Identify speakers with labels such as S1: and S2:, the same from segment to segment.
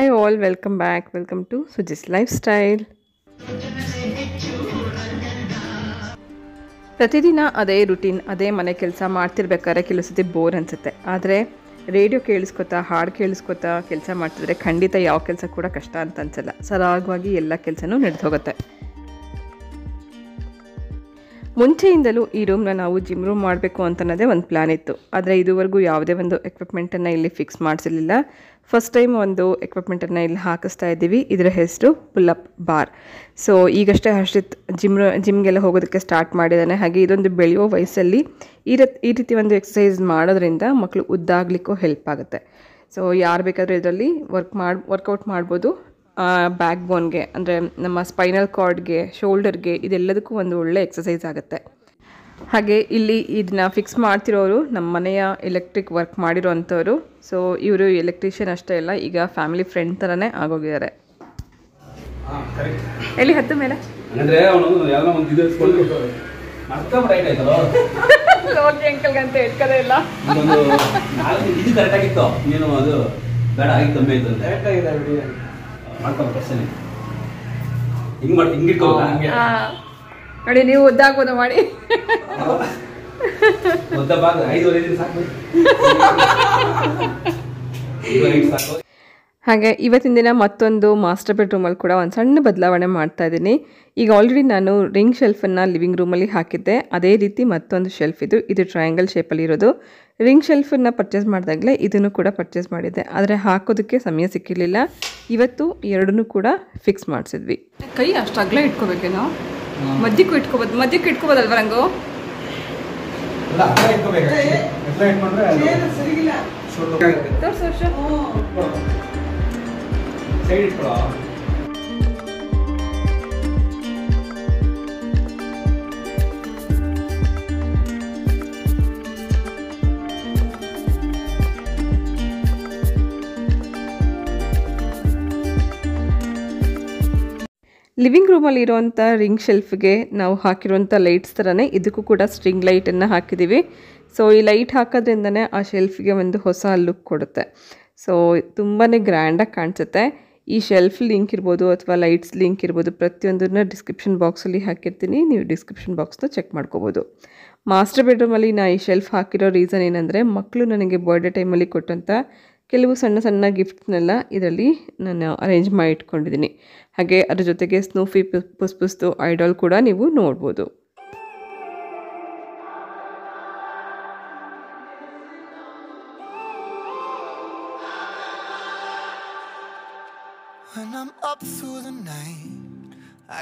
S1: All welcome back welcome to Suji's lifestyle ಪ್ರತಿದಿನ ಅದೇ routine ಅದೇ ಮನೆ ಕೆಲಸ ಮಾಡ್ತಿರ್ಬೇಕಾದ್ರೆ ಕೆಲವು ಸತಿ ಬೋರ್ ಅನಿಸುತ್ತೆ. ಆದರೆ ರೇಡಿಯೋ ಕೇಳಿಸ್ಕೊತಾ, ಹಾಡು ಕೇಳಿಸ್ಕೊತಾ ಕೆಲಸ ಮಾಡ್ತಿದ್ರೆ ಖಂಡಿತ ಯಾವ ಕೆಲಸ ಕೂಡ ಕಷ್ಟ ಅಂತ ಅನ್ಸಲ್ಲ. ಸರಾಗವಾಗಿ ಎಲ್ಲ ಕೆಲಸನೂ ನಡೆದು ಹೋಗುತ್ತೆ ಮುಂಚೆಯಿಂದಲೂ ಈ ರೂಮ್ನ ನಾವು ಜಿಮ್ ರೂಮ್ ಮಾಡಬೇಕು ಅಂತನ್ನೋದೇ ಒಂದು ಪ್ಲ್ಯಾನ್ ಇತ್ತು. ಆದರೆ ಇದುವರೆಗೂ ಯಾವುದೇ ಒಂದು ಎಕ್ವಿಪ್ಮೆಂಟನ್ನು ಇಲ್ಲಿ ಫಿಕ್ಸ್ ಮಾಡಿಸಲಿಲ್ಲ ಫಸ್ಟ್ ಟೈಮ್ ಒಂದು ಎಕ್ವಿಪ್ಮೆಂಟನ್ನು ಇಲ್ಲಿ ಹಾಕಿಸ್ತಾ ಇದ್ದೀವಿ. ಇದರ ಹೆಸರು ಪುಲ್ಲಪ್ ಬಾರ್ ಸೊ ಈಗಷ್ಟೇ ಹರ್ಷಿತ್ ಜಿಮ್ ಜಿಮ್ಗೆಲ್ಲ ಹೋಗೋದಕ್ಕೆ ಸ್ಟಾರ್ಟ್ ಮಾಡಿದ್ದಾನೆ. ಹಾಗೆ ಇದೊಂದು ಬೆಳೆಯೋ ವಯಸ್ಸಲ್ಲಿ ಈ ರೀತಿ ಈ ರೀತಿ ಒಂದು ಎಕ್ಸಸೈಸ್ ಮಾಡೋದ್ರಿಂದ ಮಕ್ಕಳು ಉದ್ದಾಗಲಿಕ್ಕೂ ಹೆಲ್ಪ್ ಆಗುತ್ತೆ. ಸೊ ಯಾರು ಬೇಕಾದರೂ ಇದರಲ್ಲಿ ವರ್ಕ್ ಮಾಡಿ ವರ್ಕೌಟ್ ಮಾಡ್ಬೋದು. ಬ್ಯಾಕ್ ಬೋನ್ಗೆ ಅಂದರೆ ನಮ್ಮ ಸ್ಪೈನಲ್ ಕಾರ್ಡ್ಗೆ ಶೋಲ್ಡರ್ಗೆ ಇದೆಲ್ಲದಕ್ಕೂ ಒಂದು ಒಳ್ಳೆ ಎಕ್ಸಸೈಸ್ ಆಗುತ್ತೆ. ಹಾಗೆ ಇಲ್ಲಿ ಇದನ್ನ ಫಿಕ್ಸ್ ಮಾಡ್ತಿರೋರು ನಮ್ಮ ಮನೆಯ ಎಲೆಕ್ಟ್ರಿಕ್ ವರ್ಕ್ ಮಾಡಿರೋ ಅಂಥವ್ರು ಸೊ ಇವರು ಎಲೆಕ್ಟ್ರಿಷಿಯನ್ ಅಷ್ಟೇ ಅಲ್ಲ ಈಗ ಫ್ಯಾಮಿಲಿ ಫ್ರೆಂಡ್ ಥರನೇ ಆಗೋಗಿದ್ದಾರೆ. ಎಲ್ಲಿ ಹತ್ತು ಮೇಲೆ? ಲೋಕಿ ಇಟ್ಕದೇ ಇಲ್ಲ.
S2: ಇದು ಕರೆಕ್ಟ್ ಆಗಿತ್ತು. ನೀನು ಅದು ಬೇಡ ಆಗಿ ಕಮ್ಮಿ ಆಯ್ತು ಅಂತ ಮಾಡ್ಕೊಂಬ ಪ್ರಶ್ನೆ ಹಿಂಗ್ ಮಾಡಿ ಹಿಂಗ್ ಇಟ್ಕೋ ಹಂಗೆ.
S1: ನೋಡಿ ನೀವು ಉದ್ದಾಗೋದು ಮಾಡಿ.
S2: ಉದ್ದ ಭಾಗ ಐದುವರೆ ದಿನ ಸಾಕು. ಐದುವರೆ ಸಾಕು.
S1: ಹಾಗೆ ಇವತ್ತಿನ ದಿನ ಮತ್ತೊಂದು ಮಾಸ್ಟರ್ ಬೆಡ್ರೂಮಲ್ಲಿ ಕೂಡ ಒಂದು ಸಣ್ಣ ಬದಲಾವಣೆ ಮಾಡ್ತಾ ಇದ್ದೀನಿ. ಈಗ ಆಲ್ರೆಡಿ ನಾನು ರಿಂಗ್ ಶೆಲ್ಫನ್ನು ಲಿವಿಂಗ್ ರೂಮಲ್ಲಿ ಹಾಕಿದ್ದೆ. ಅದೇ ರೀತಿ ಮತ್ತೊಂದು ಶೆಲ್ಫ್ ಇದು. ಇದು ಟ್ರಯಾಂಗಲ್ ಶೇಪಲ್ಲಿ ಇರೋದು. ರಿಂಗ್ ಶೆಲ್ಫನ್ನು ಪರ್ಚೇಸ್ ಮಾಡಿದಾಗಲೇ ಇದನ್ನು ಕೂಡ ಪರ್ಚೇಸ್ ಮಾಡಿದ್ದೆ. ಆದರೆ ಹಾಕೋದಕ್ಕೆ ಸಮಯ ಸಿಕ್ಕಿರಲಿಲ್ಲ. ಇವತ್ತು ಎರಡನ್ನೂ ಕೂಡ ಫಿಕ್ಸ್ ಮಾಡಿಸಿದ್ವಿ. ಕೈ ಅಷ್ಟು ಅಗಲ ಇಟ್ಕೋಬೇಕೇನೋ ಮಧ್ಯಕ್ಕೂ ಇಟ್ಕೋಬೋದು. ಮಧ್ಯಕ್ಕೂ ಇಟ್ಕೋಬೋದಲ್ವ ರಂಗು?
S3: ಇಟ್ಕೋಬೇಕು.
S1: ತೋರ್ಸು ವರ್ಷ ಲಿವಿಂಗ್ ರೂಮಲ್ಲಿ ಇರೋವಂಥ ರಿಂಗ್ ಶೆಲ್ಫ್ಗೆ ನಾವು ಹಾಕಿರುವಂಥ ಲೈಟ್ಸ್ ಥರನೇ ಇದಕ್ಕೂ ಕೂಡ ಸ್ಟ್ರಿಂಗ್ ಲೈಟನ್ನು ಹಾಕಿದ್ದೀವಿ ಸೊ ಈ ಲೈಟ್ ಹಾಕೋದ್ರಿಂದನೇ ಆ ಶೆಲ್ಫ್ಗೆ ಒಂದು ಹೊಸ ಲುಕ್ ಕೊಡುತ್ತೆ. ಸೊ ತುಂಬಾ ಗ್ರ್ಯಾಂಡಾಗಿ ಕಾಣಿಸುತ್ತೆ. ಈ ಶೆಲ್ಫ್ ಲಿಂಕ್ ಇರ್ಬೋದು ಅಥವಾ ಲೈಟ್ಸ್ ಲಿಂಕ್ ಇರ್ಬೋದು, ಪ್ರತಿಯೊಂದನ್ನ ಡಿಸ್ಕ್ರಿಪ್ಷನ್ ಬಾಕ್ಸಲ್ಲಿ ಹಾಕಿರ್ತೀನಿ. ನೀವು ಡಿಸ್ಕ್ರಿಪ್ಷನ್ ಬಾಕ್ಸ್ನ ಚೆಕ್ ಮಾಡ್ಕೋಬೋದು. ಮಾಸ್ಟರ್ ಬೆಡ್ರೂಮಲ್ಲಿ ನಾ ಈ ಶೆಲ್ಫ್ ಹಾಕಿರೋ ರೀಸನ್ ಏನಂದರೆ ಮಕ್ಕಳು ನನಗೆ ಬರ್ಡೇ ಟೈಮಲ್ಲಿ ಕೊಟ್ಟಂಥ ಕೆಲವು ಸಣ್ಣ ಸಣ್ಣ ಗಿಫ್ಟ್ನೆಲ್ಲ ಇದರಲ್ಲಿ ನಾನು ಅರೇಂಜ್ ಮಾಡಿ ಇಟ್ಕೊಂಡಿದ್ದೀನಿ ಹಾಗೆ ಅದ್ರ ಜೊತೆಗೆ ಸ್ನೂಫಿ ಪುಸ್ ಪುಸ್ತು ಐಡಾಲ್ ಕೂಡ ನೀವು ನೋಡ್ಬೋದು.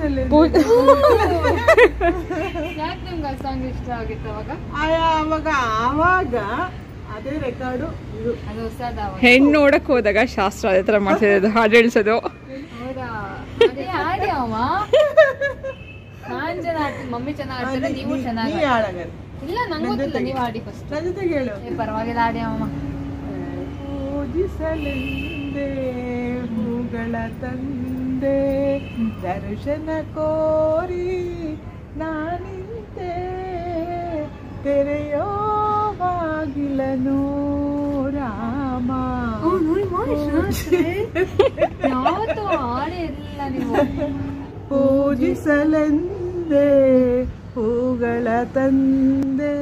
S4: ಯಾಕೆ ನಿಮ್ಗೆ ಆ ಸಾಂಗ್ ಇಷ್ಟ ಆಗಿತ್ತು ಅವಾಗ?
S5: ಆಯಾ ಅವಾಗ ಆವಾಗ ಅದೇ ರೆಕಾರ್ಡು ಇದು.
S4: ಅದು ಹೊಸದ
S1: ಹೆಣ್ಣು ನೋಡಕ್ ಹೋದಾಗ ಶಾಸ್ತ್ರ ಅದೇ ಥರ ಮಾಡ್ತಿದ್ದು ಹಾಡು ಹೇಳ್ಸೋದು.
S4: ಹಾಡಿ ನಾನ್ ಚೆನ್ನಾಗ್ ಮಮ್ಮಿ ಚೆನ್ನಾಗ್ ನೀವು ಚೆನ್ನಾಗಿ
S5: ನೀ ಹಾಡಾಗಲ್ಲ
S4: ಇಲ್ಲ ನಂಗೆ ಗೊತ್ತಿಲ್ಲ ನೀವು ಆಡಿ ಫಸ್ಟ್
S5: ನನ್ನ ಜೊತೆಗೆ ಹೇಳು.
S4: ಏ ಪರವಾಗಿಲ್ಲ ಆಡಿ ಅಮ್ಮ
S5: ಪೂಜಿಸಲೆಂದೇ ಹೂಗಳ ತಂದೆ. ದರ್ಶನ ಕೋರಿ ನಾನಿಂತೆ ತೆರೆಯೋ ಬಾಗಿಲನು ರಾಮ
S4: ಯಾವತ್ತೂ ಆಡೇ ಇರಲಿಲ್ಲ ನೀವು.
S5: ಪೂಜಿಸಲೆಂದೇ ಹೂಗಳ ತಂದೆ.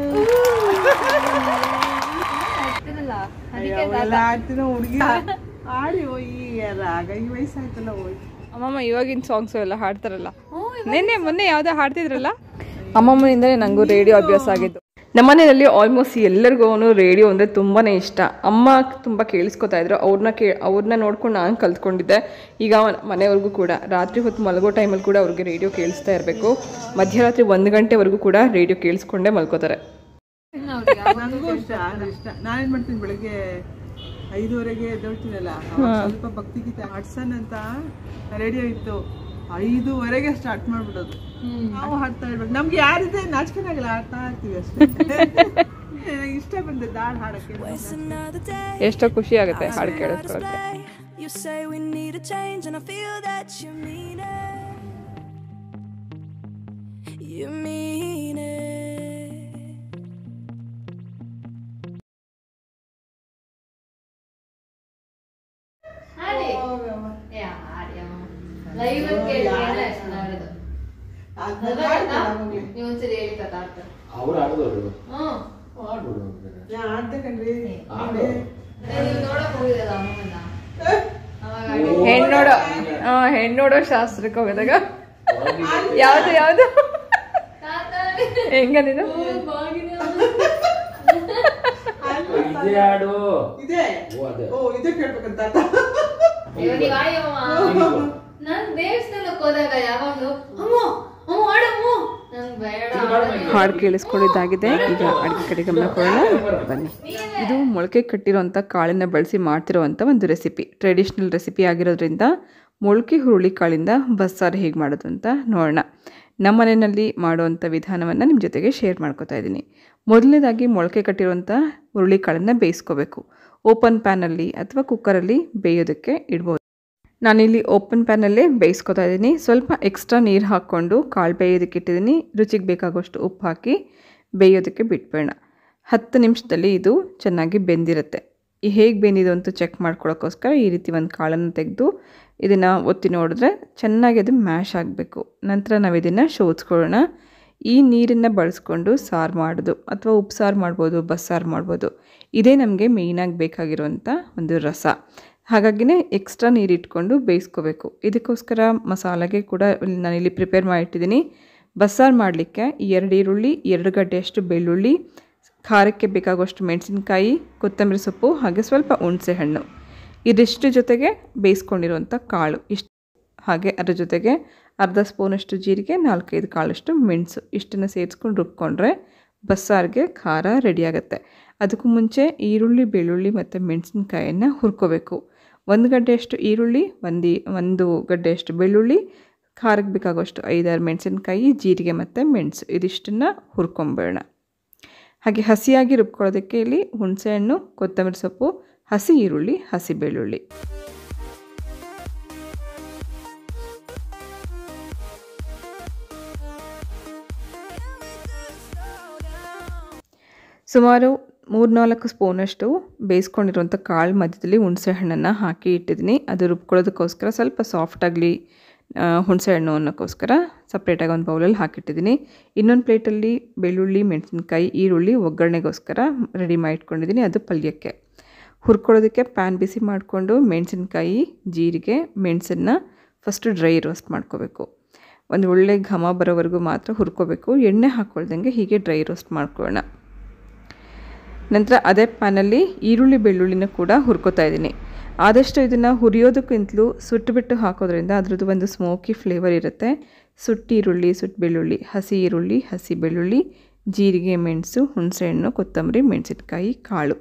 S5: ಹುಡುಗಿ. ಆಡಿ ಹೋಗಿ ರಾಗ ಈ ವಯಸ್ಸಾಯ್ತಲ್ಲ ಹೋಗಿ
S1: ಅಮ್ಮಮ್ಮ ಇವಾಗಿನ ಸಾಂಗ್ಸ್ ಎಲ್ಲ ಹಾಡ್ತಾರಲ್ಲ. ನಿನ್ನೆ ಮೊನ್ನೆ ಯಾವ್ದೋ ಹಾಡ್ತಿದ್ರಲ್ಲ? ಅಮ್ಮಮ್ಮನಿಂದಲೇ ನಂಗೂ ರೇಡಿಯೋ ಅಭ್ಯಾಸ ಆಗಿದ್ದು. ನಮ್ಮನೆಯಲ್ಲಿ ಆಲ್ಮೋಸ್ಟ್ ಎಲ್ಲರಿಗೂ ರೇಡಿಯೋ ಅಂದರೆ ತುಂಬಾ ಇಷ್ಟ. ಅಮ್ಮ ತುಂಬ ಕೇಳಿಸ್ಕೊತಾ ಇದ್ರು. ಅವ್ರನ್ನ ಕೇ ಅವ್ರನ್ನ ನೋಡ್ಕೊಂಡು ನಾನು ಕಲ್ತ್ಕೊಂಡಿದ್ದೆ. ಈಗ ಮನೆಯವ್ರಿಗೂ ಕೂಡ. ರಾತ್ರಿ ಹೊತ್ತು ಮಲಗೋ ಟೈಮಲ್ಲಿ ಕೂಡ ಅವ್ರಿಗೆ ರೇಡಿಯೋ ಕೇಳಿಸ್ತಾ ಇರಬೇಕು. ಮಧ್ಯರಾತ್ರಿ ಒಂದು ಗಂಟೆವರೆಗೂ ಕೂಡ ರೇಡಿಯೋ ಕೇಳಿಸ್ಕೊಂಡೇ ಮಲ್ಕೋತಾರೆ.
S5: ಐದುವರೆಗೆ ಎದ್ದೋಳ್ತೀನಲ್ಲ? ಸ್ವಲ್ಪ ಭಕ್ತಿ ಗೀತೆ ಹಾಡ್ಸನ್ ಅಂತ ರೇಡಿಯೋ ಇತ್ತು ಐದುವರೆಗೆ ಸ್ಟಾರ್ಟ್ ಮಾಡ್ಬಿಡೋದು. ನಾವು ಹಾಡ್ತಾ ಇರ್ಬೇಕು. ನಮ್ಗೆ ಯಾರಿದೆ ನಾಚಿಕೆನಾಗಿಲ್ಲ ಹಾಡ್ತಾ ಇರ್ತೀವಿ ಅಷ್ಟೇ. ನನಗೆ ಇಷ್ಟ ಬಂದದ್ದು ಹಾಡು ಹಾಡಕ್ಕೆ.
S1: ಎಷ್ಟೋ ಖುಷಿ ಆಗುತ್ತೆ ಹಾಡು ಕೇಳಿಸ್ಕೊಳ್ಳೋಕ್ಕೆ
S6: You say we need a change, and I feel that you mean it. You mean
S2: ಅವ್ರು ಆಡೋದು
S5: ನಾ ಕಣ್ರಿ.
S4: ನೀವು? ನೋಡಕ್ ಅಮ್ಮನ್ನ? ಹಾಡಿ
S1: ಹೆಣ್ಣೋಡೋ ಶಾಸ್ತ್ರಕ್ಕೆ ಹೋಗಿದಾಗ ಯಾವ್ದು ಯಾವ್ದು?
S4: ತಾತ
S1: ಹೆಂಗ ನೀನು?
S4: ಬಾಗಿನ
S2: ಇದೇ ಹಾಡು.
S5: ಇದೆ?
S2: ಓ, ಅದೇ.
S5: ಓ ಇದೆ ಕೇಳ್ಬೇಕಂತ
S4: ಅಯ್ಯೋ ನೀವ್ ಆಯಮ್ಮ ನಾನ್ ದೇವಸ್ಥಾನಕ್ಕೆ ಹೋದಾಗ ಯಾವಾಗ್ಲೂ ಅಮ್ಮ ಅಮ್ಮ ಆಡಮ್ಮ ನಂಗ್ ಬೇಡ
S1: ಹಾಡು ಕೇಳಿಸ್ಕೊಂಡಿದ್ದಾಗಿದೆ. ಈಗ ಅಡುಗೆ ಕಡೆ ಗಮನ ಕೊಡೋಣ. ಬನ್ನಿ. ಇದು ಮೊಳಕೆ ಕಟ್ಟಿರೋಂಥ ಕಾಳನ್ನು ಬಳಸಿ ಮಾಡ್ತಿರೋವಂಥ ಒಂದು ರೆಸಿಪಿ ಟ್ರೆಡಿಷ್ನಲ್ ರೆಸಿಪಿ ಆಗಿರೋದ್ರಿಂದ ಮೊಳಕೆ ಹುರುಳಿ ಕಾಳಿಂದ ಬಸ್ಸಾರು ಹೇಗೆ ಮಾಡೋದು ಅಂತ ನೋಡೋಣ. ನಮ್ಮ ಮನೆಯಲ್ಲಿ ಮಾಡುವಂಥ ವಿಧಾನವನ್ನು ನಿಮ್ಮ ಜೊತೆಗೆ ಶೇರ್ ಮಾಡ್ಕೋತಾ ಇದ್ದೀನಿ. ಮೊದಲನೇದಾಗಿ ಮೊಳಕೆ ಕಟ್ಟಿರುವಂಥ ಹುರುಳಿ ಕಾಳನ್ನು ಬೇಯಿಸ್ಕೋಬೇಕು. ಓಪನ್ ಪ್ಯಾನಲ್ಲಿ ಅಥವಾ ಕುಕ್ಕರಲ್ಲಿ ಬೇಯೋದಕ್ಕೆ ಇಡ್ಬೋದು. ನಾನಿಲ್ಲಿ ಓಪನ್ ಪ್ಯಾನಲ್ಲೇ ಬೇಯಿಸ್ಕೊತಾ ಇದ್ದೀನಿ. ಸ್ವಲ್ಪ ಎಕ್ಸ್ಟ್ರಾ ನೀರು ಹಾಕ್ಕೊಂಡು ಕಾಳು ಬೇಯೋದಕ್ಕೆ ಇಟ್ಟಿದ್ದೀನಿ. ರುಚಿಗೆ ಬೇಕಾಗುವಷ್ಟು ಉಪ್ಪು ಹಾಕಿ ಬೇಯೋದಕ್ಕೆ ಬಿಟ್ಬೇಡ ಹತ್ತು ನಿಮಿಷದಲ್ಲಿ ಇದು ಚೆನ್ನಾಗಿ ಬೆಂದಿರುತ್ತೆ. ಹೇಗೆ ಬೆಂದಿದೆ ಅಂತ ಚೆಕ್ ಮಾಡ್ಕೊಳ್ಳೋಕ್ಕೋಸ್ಕರ ಈ ರೀತಿ ಒಂದು ಕಾಳನ್ನು ತೆಗೆದು ಇದನ್ನು ಒತ್ತಿ ನೋಡಿದ್ರೆ ಚೆನ್ನಾಗಿ ಅದು ಮ್ಯಾಶ್ ಆಗಬೇಕು. ನಂತರ ನಾವು ಇದನ್ನು ಶೋಧಿಸ್ಕೊಳ್ಳೋಣ ಈ ನೀರನ್ನು ಬಳಸ್ಕೊಂಡು ಸಾರು ಮಾಡೋದು ಅಥವಾ ಉಪ್ಸಾರು ಸಾರು ಮಾಡ್ಬೋದು, ಬಸ್ಸಾರು ಮಾಡ್ಬೋದು, ಇದೇ ನಮಗೆ ಮೇಯ್ನಾಗಿ ಬೇಕಾಗಿರುವಂಥ ಒಂದು ರಸ. ಹಾಗಾಗಿನೇ ಎಕ್ಸ್ಟ್ರಾ ನೀರು ಇಟ್ಕೊಂಡು ಬೇಯಿಸ್ಕೋಬೇಕು. ಇದಕ್ಕೋಸ್ಕರ ಮಸಾಲೆಗೆ ಕೂಡ ಇಲ್ಲಿ ನಾನಿಲ್ಲಿ ಪ್ರಿಪೇರ್ ಮಾಡಿಟ್ಟಿದ್ದೀನಿ. ಬಸ್ಸಾರು ಮಾಡಲಿಕ್ಕೆ ಎರಡು ಈರುಳ್ಳಿ, ಎರಡು ಗಡ್ಡೆಯಷ್ಟು ಬೆಳ್ಳುಳ್ಳಿ, ಖಾರಕ್ಕೆ ಬೇಕಾಗುವಷ್ಟು ಮೆಣಸಿನಕಾಯಿ, ಕೊತ್ತಂಬರಿ ಸೊಪ್ಪು ಹಾಗೆ ಸ್ವಲ್ಪ ಹುಣಸೆ ಹಣ್ಣು ಇದಿಷ್ಟು ಜೊತೆಗೆ ಬೇಯಿಸ್ಕೊಂಡಿರುವಂಥ ಕಾಳು. ಇಷ್ಟು ಹಾಗೆ ಅದರ ಜೊತೆಗೆ ಅರ್ಧ ಸ್ಪೂನಷ್ಟು ಜೀರಿಗೆ, ನಾಲ್ಕೈದು ಕಾಳಷ್ಟು ಮೆಣಸು ಇಷ್ಟನ್ನು ಸೇರಿಸ್ಕೊಂಡು ರುಬ್ಕೊಂಡ್ರೆ ಬಸ್ಸಾರಿಗೆ ಖಾರ ರೆಡಿಯಾಗುತ್ತೆ ಅದಕ್ಕೂ ಮುಂಚೆ ಈರುಳ್ಳಿ, ಬೆಳ್ಳುಳ್ಳಿ ಮತ್ತು ಮೆಣಸಿನ್ಕಾಯನ್ನು ಹುರ್ಕೋಬೇಕು. ಒಂದು ಗಡ್ಡೆಯಷ್ಟು ಈರುಳ್ಳಿ, ಒಂದು ಒಂದು ಗಡ್ಡೆಯಷ್ಟು ಬೆಳ್ಳುಳ್ಳಿ, ಖಾರಕ್ಕೆ ಬೇಕಾಗುವಷ್ಟು ಐದಾರು ಮೆಣಸಿನ್ಕಾಯಿ, ಜೀರಿಗೆ ಮತ್ತು ಮೆಣಸು ಇದಿಷ್ಟನ್ನು ಹುರ್ಕೊಂಬೇಡ ಹಾಗೆ ಹಸಿಯಾಗಿ ರುಬ್ಕೊಳ್ಳೋದಕ್ಕೆ ಇಲ್ಲಿ ಹುಣಸೆಹಣ್ಣು, ಕೊತ್ತಂಬರಿ ಸೊಪ್ಪು, ಹಸಿ ಈರುಳ್ಳಿ, ಹಸಿ ಬೆಳ್ಳುಳ್ಳಿ. ಸುಮಾರು ಮೂರ್ನಾಲ್ಕು ಸ್ಪೂನಷ್ಟು ಬೇಯಿಸ್ಕೊಂಡಿರುವಂಥ ಕಾಳು ಮಧ್ಯದಲ್ಲಿ ಹುಣಸೆ ಹಣ್ಣನ್ನು ಹಾಕಿ ಇಟ್ಟಿದ್ದೀನಿ. ಅದು ರುಬ್ಕೊಳ್ಳೋದಕ್ಕೋಸ್ಕರ ಸ್ವಲ್ಪ ಸಾಫ್ಟ್ ಆಗಲಿ ಹುಣಸೆ ಹಣ್ಣು ಅನ್ನೋಕ್ಕೋಸ್ಕರ ಸಪ್ರೇಟಾಗಿ ಒಂದು ಬೌಲಲ್ಲಿ ಹಾಕಿಟ್ಟಿದ್ದೀನಿ. ಇನ್ನೊಂದು ಪ್ಲೇಟಲ್ಲಿ ಬೆಳ್ಳುಳ್ಳಿ, ಮೆಣಸಿನ್ಕಾಯಿ, ಈರುಳ್ಳಿ ಒಗ್ಗರಣೆಗೋಸ್ಕರ ರೆಡಿ ಮಾಡಿ ಇಟ್ಕೊಂಡಿದ್ದೀನಿ ಅದು ಪಲ್ಯಕ್ಕೆ. ಹುರ್ಕೊಳ್ಳೋದಕ್ಕೆ ಪ್ಯಾನ್ ಬಿಸಿ ಮಾಡಿಕೊಂಡು ಮೆಣಸಿನ್ಕಾಯಿ, ಜೀರಿಗೆ, ಮೆಣಸನ್ನು ಫಸ್ಟು ಡ್ರೈ ರೋಸ್ಟ್ ಮಾಡ್ಕೋಬೇಕು. ಒಂದು ಒಳ್ಳೆ ಘಮ ಬರೋವರೆಗೂ ಮಾತ್ರ ಹುರ್ಕೋಬೇಕು. ಎಣ್ಣೆ ಹಾಕ್ಕೊಳ್ದಂಗೆ ಹೀಗೆ ಡ್ರೈ ರೋಸ್ಟ್ ಮಾಡ್ಕೊಳ್ಳೋಣ. ನಂತರ ಅದೇ ಪ್ಯಾನಲ್ಲಿ ಈರುಳ್ಳಿ ಬೆಳ್ಳುಳ್ಳಿನ ಕೂಡ ಹುರ್ಕೋತಾ ಇದ್ದೀನಿ. ಆದಷ್ಟು ಇದನ್ನು ಹುರಿಯೋದಕ್ಕಿಂತಲೂ ಸುಟ್ಟುಬಿಟ್ಟು ಹಾಕೋದ್ರಿಂದ ಅದರದ್ದು ಒಂದು ಸ್ಮೋಕಿ ಫ್ಲೇವರ್ ಇರುತ್ತೆ. ಸುಟ್ಟು ಈರುಳ್ಳಿ, ಸುಟ್ಟು ಬೆಳ್ಳುಳ್ಳಿ, ಹಸಿ ಈರುಳ್ಳಿ, ಹಸಿ ಬೆಳ್ಳುಳ್ಳಿ, ಜೀರಿಗೆ, ಮೆಣಸು, ಹುಣಸೆಹಣ್ಣು, ಕೊತ್ತಂಬರಿ, ಮೆಣಸಿನ್ಕಾಯಿ, ಕಾಳು.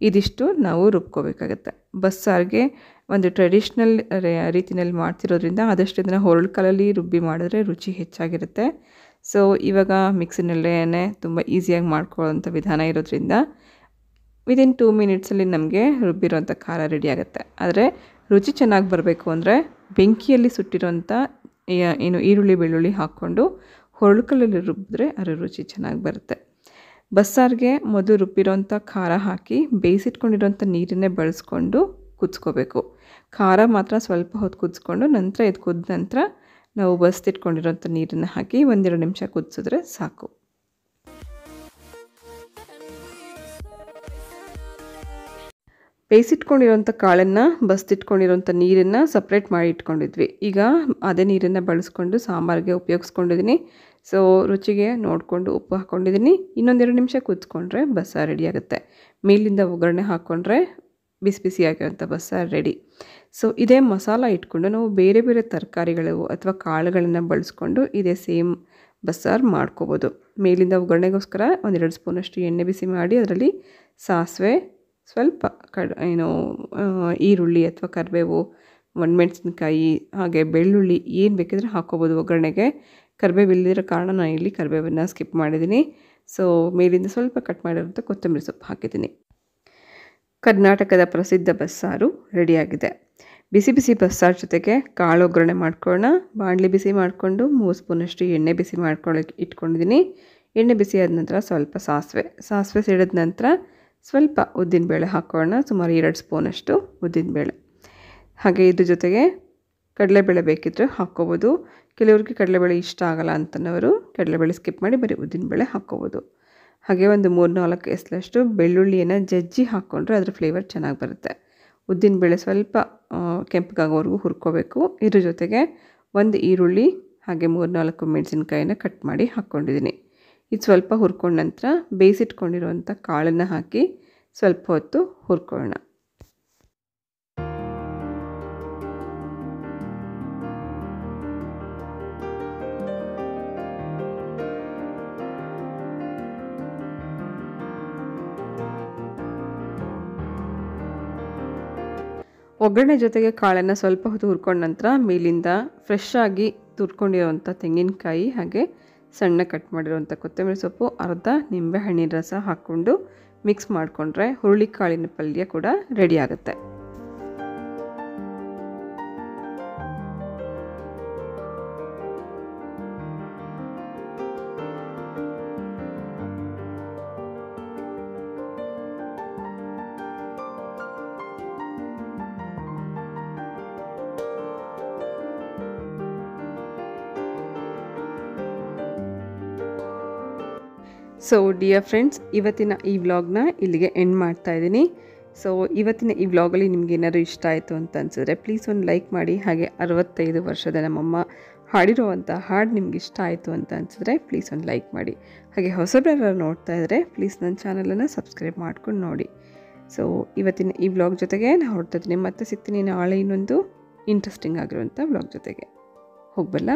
S1: ಇದಿಷ್ಟು ನಾವು ರುಬ್ಕೋಬೇಕಾಗತ್ತೆ. ಬಸ್ಸಾರಿಗೆ ಒಂದು ಟ್ರೆಡಿಷ್ನಲ್ ರೀತಿಯಲ್ಲಿ ಮಾಡ್ತಿರೋದ್ರಿಂದ ಆದಷ್ಟು ಇದನ್ನು ಹೊರಳು ಕಾಲಲ್ಲಿ ರುಬ್ಬಿ ಮಾಡಿದ್ರೆ ರುಚಿ ಹೆಚ್ಚಾಗಿರುತ್ತೆ. ಸೊ ಇವಾಗ ಮಿಕ್ಸಿನಲ್ಲೇ ತುಂಬ ಈಸಿಯಾಗಿ ಮಾಡ್ಕೊಳ್ಳೋಂಥ ವಿಧಾನ ಇರೋದ್ರಿಂದ ವಿದಿನ್ ಟೂ ಮಿನಿಟ್ಸಲ್ಲಿ ನಮಗೆ ರುಬ್ಬಿರೋಂಥ ಖಾರ ರೆಡಿ ಆಗುತ್ತೆ. ಆದರೆ ರುಚಿ ಚೆನ್ನಾಗಿ ಬರಬೇಕು ಅಂದರೆ ಬೆಂಕಿಯಲ್ಲಿ ಸುಟ್ಟಿರೋಂಥ ಏನು ಈರುಳ್ಳಿ, ಬೆಳ್ಳುಳ್ಳಿ ಹಾಕ್ಕೊಂಡು ಹೊರಳುಕಲ್ಲಲ್ಲಿ ರುಬ್ಬಿದ್ರೆ ಅದರ ರುಚಿ ಚೆನ್ನಾಗಿ ಬರುತ್ತೆ. ಬಸ್ಸಾರಿಗೆ ಮೊದಲು ರುಬ್ಬಿರೋಂಥ ಖಾರ ಹಾಕಿ ಬೇಯಿಸಿಟ್ಕೊಂಡಿರೋಂಥ ನೀರನ್ನೇ ಬಳಸ್ಕೊಂಡು ಕುದಿಸ್ಕೋಬೇಕು. ಖಾರ ಮಾತ್ರ ಸ್ವಲ್ಪ ಹೊತ್ತು ಕುದಿಸ್ಕೊಂಡು ನಂತರ ಇದು ಕುದ್ದ ನಂತರ ನಾವು ಬಸ್ತಿಟ್ಕೊಂಡಿರೋಂಥ ನೀರನ್ನು ಹಾಕಿ ಒಂದೆರಡು ನಿಮಿಷ ಕುದಿಸಿದ್ರೆ ಸಾಕು. ಬೇಯಿಸಿಟ್ಕೊಂಡಿರೋಂಥ ಕಾಳನ್ನು, ಬಸ್ತಿಟ್ಕೊಂಡಿರೋಂಥ ನೀರನ್ನು ಸಪ್ರೇಟ್ ಮಾಡಿ ಇಟ್ಕೊಂಡಿದ್ವಿ. ಈಗ ಅದೇ ನೀರನ್ನು ಬಳಸ್ಕೊಂಡು ಸಾಂಬಾರಿಗೆ ಉಪಯೋಗಿಸ್ಕೊಂಡಿದ್ದೀನಿ ಸೊ ರುಚಿಗೆ ನೋಡಿಕೊಂಡು ಉಪ್ಪು ಹಾಕ್ಕೊಂಡಿದ್ದೀನಿ ಇನ್ನೊಂದೆರಡು ನಿಮಿಷ ಕುದಿಸ್ಕೊಂಡ್ರೆ ಬಸ್ಸಾರು ರೆಡಿ ಆಗುತ್ತೆ. ಮೇಲಿಂದ ಒಗ್ಗರಣೆ ಹಾಕ್ಕೊಂಡ್ರೆ ಬಿಸಿ ಬಿಸಿಯಾಗಿರೋಂಥ ಬಸ್ಸಾರು ರೆಡಿ ಸೊ ಇದೇ ಮಸಾಲ ಇಟ್ಕೊಂಡು ನಾವು ಬೇರೆ ಬೇರೆ ತರಕಾರಿಗಳು ಅಥವಾ ಕಾಳುಗಳನ್ನು ಬಳಸ್ಕೊಂಡು ಇದೇ ಸೇಮ್ ಬಸ್ಸಾರು ಮಾಡ್ಕೋಬೋದು. ಮೇಲಿಂದ ಒಗ್ಗರಣೆಗೋಸ್ಕರ ಒಂದೆರಡು ಸ್ಪೂನಷ್ಟು ಎಣ್ಣೆ ಬಿಸಿ ಮಾಡಿ ಅದರಲ್ಲಿ ಸಾಸಿವೆ, ಸ್ವಲ್ಪ ಕಡ್, ಏನು ಈರುಳ್ಳಿ ಅಥವಾ ಕರಿಬೇವು, ಒಣಮೆಣಸಿನ್ಕಾಯಿ, ಹಾಗೆ ಬೆಳ್ಳುಳ್ಳಿ ಏನು ಬೇಕಿದ್ರೆ ಹಾಕ್ಕೋಬೋದು ಒಗ್ಗರಣೆಗೆ. ಕರಿಬೇವು ಇಲ್ಲದಿರೋ ಕಾರಣ ನಾನು ಇಲ್ಲಿ ಕರಿಬೇವನ್ನು ಸ್ಕಿಪ್ ಮಾಡಿದ್ದೀನಿ. ಸೊ ಮೇಲಿಂದ ಸ್ವಲ್ಪ ಕಟ್ ಮಾಡಿರೋಂಥ ಕೊತ್ತಂಬರಿ ಸೊಪ್ಪು ಹಾಕಿದ್ದೀನಿ. ಕರ್ನಾಟಕದ ಪ್ರಸಿದ್ಧ ಬಸ್ಸಾರು ರೆಡಿಯಾಗಿದೆ. ಬಿಸಿ ಬಿಸಿ ಬಸ್ಸಾರು ಜೊತೆಗೆ ಕಾಳು ಒಗ್ಗರಣೆ ಮಾಡ್ಕೊಳ್ಳೋಣ. ಬಾಣಲಿ ಬಿಸಿ ಮಾಡಿಕೊಂಡು ಮೂರು ಸ್ಪೂನಷ್ಟು ಎಣ್ಣೆ ಬಿಸಿ ಮಾಡ್ಕೊಳ್ಳೋಕೆ ಇಟ್ಕೊಂಡಿದ್ದೀನಿ. ಎಣ್ಣೆ ಬಿಸಿ ಆದ ನಂತರ ಸ್ವಲ್ಪ ಸಾಸಿವೆ. ಸಾಸಿವೆ ಸಿಡಿದ ನಂತರ ಸ್ವಲ್ಪ ಉದ್ದಿನಬೇಳೆ ಹಾಕ್ಕೊಳ್ಳೋಣ ಸುಮಾರು ಎರಡು ಸ್ಪೂನಷ್ಟು ಉದ್ದಿನಬೇಳೆ. ಹಾಗೆ ಇದ್ರ ಜೊತೆಗೆ ಕಡಲೆಬೇಳೆ ಬೇಕಿದ್ದರೆ ಹಾಕ್ಕೋಬೋದು. ಕೆಲವ್ರಿಗೆ ಕಡಲೆಬೇಳೆ ಇಷ್ಟ ಆಗಲ್ಲ ಅಂತನವರು ಕಡಲೆಬೇಳೆ ಸ್ಕಿಪ್ ಮಾಡಿ ಬರೀ ಉದ್ದಿನಬೇಳೆ ಹಾಕ್ಕೋಬೋದು. ಹಾಗೆ ಒಂದು ಮೂರು ನಾಲ್ಕು ಎಸ್ಲಷ್ಟು ಬೆಳ್ಳುಳ್ಳಿಯನ್ನು ಜಜ್ಜಿ ಹಾಕ್ಕೊಂಡ್ರೆ ಅದ್ರ ಫ್ಲೇವರ್ ಚೆನ್ನಾಗಿ ಬರುತ್ತೆ. ಉದ್ದಿನಬೇಳೆ ಸ್ವಲ್ಪ ಕೆಂಪಗಾಗೋವರೆಗೂ ಹುರ್ಕೋಬೇಕು. ಇದ್ರ ಜೊತೆಗೆ ಒಂದು ಈರುಳ್ಳಿ, ಹಾಗೆ ಮೂರು ನಾಲ್ಕು ಮೆಣಸಿನ್ಕಾಯಿನ ಕಟ್ ಮಾಡಿ ಹಾಕ್ಕೊಂಡಿದ್ದೀನಿ ಇದು ಸ್ವಲ್ಪ ಹುರ್ಕೊಂಡ ನಂತರ ಬೇಯಿಸಿಟ್ಕೊಂಡಿರುವಂಥ ಕಾಳನ್ನು ಹಾಕಿ ಸ್ವಲ್ಪ ಹೊತ್ತು ಹುರ್ಕೊಳ್ಳೋಣ. ಒಗ್ಗರಣೆ ಜೊತೆಗೆ ಕಾಳನ್ನು ಸ್ವಲ್ಪ ಹೊತ್ತು ಹುರ್ಕೊಂಡ ನಂತರ ಮೇಲಿಂದ ಫ್ರೆಶ್ ಆಗಿ ತುರ್ಕೊಂಡಿರೋವಂಥ ತೆಂಗಿನಕಾಯಿ ಹಾಗೆ ಸಣ್ಣ ಕಟ್ ಮಾಡಿರೋವಂಥ ಕೊತ್ತಂಬರಿ ಸೊಪ್ಪು, ಅರ್ಧ ನಿಂಬೆ ಹಣ್ಣಿನ ರಸ ಹಾಕ್ಕೊಂಡು ಮಿಕ್ಸ್ ಮಾಡಿಕೊಂಡ್ರೆ ಹುರುಳಿಕಾಳಿನ ಪಲ್ಯ ಕೂಡ ರೆಡಿ ಆಗುತ್ತೆ. ಸೊ ಡಿಯರ್ ಫ್ರೆಂಡ್ಸ್ ಇವತ್ತಿನ ಈ ವ್ಲಾಗ್ನ ಇಲ್ಲಿಗೆ ಎಂಡ್ ಮಾಡ್ತಾ ಇದ್ದೀನಿ. ಸೊ ಇವತ್ತಿನ ಈ ವ್ಲಾಗಲ್ಲಿ ನಿಮ್ಗೆ ಏನಾದರೂ ಇಷ್ಟ ಆಯಿತು ಅಂತ ಅನ್ಸಿದ್ರೆ ಪ್ಲೀಸ್ ಒಂದು ಲೈಕ್ ಮಾಡಿ, ಹಾಗೆ ಅರವತ್ತೈದು ವರ್ಷದ ನಮ್ಮಮ್ಮ ಹಾಡಿರುವಂಥ ಹಾಡು ನಿಮ್ಗೆ ಇಷ್ಟ ಆಯಿತು ಅಂತ ಅನ್ಸಿದ್ರೆ ಪ್ಲೀಸ್ ಒಂದು ಲೈಕ್ ಮಾಡಿ. ಹಾಗೆ ಹೊಸಬ್ರು ನೋಡ್ತಾ ಇದ್ದರೆ ಪ್ಲೀಸ್ ನನ್ನ ಚಾನಲನ್ನು ಸಬ್ಸ್ಕ್ರೈಬ್ ಮಾಡ್ಕೊಂಡು ನೋಡಿ. ಸೊ ಇವತ್ತಿನ ಈ ವ್ಲಾಗ್ ಜೊತೆಗೆ ನಾನು ಹೊರಡ್ತಾ ಇದ್ದೀನಿ. ಮತ್ತೆ ಸಿಗ್ತೀನಿ ನಾಳೆ ಇನ್ನೊಂದು ಇಂಟ್ರೆಸ್ಟಿಂಗ್ ಆಗಿರುವಂಥ ವ್ಲಾಗ್ ಜೊತೆಗೆ. ಹೋಗ್ಬಲ್ಲ?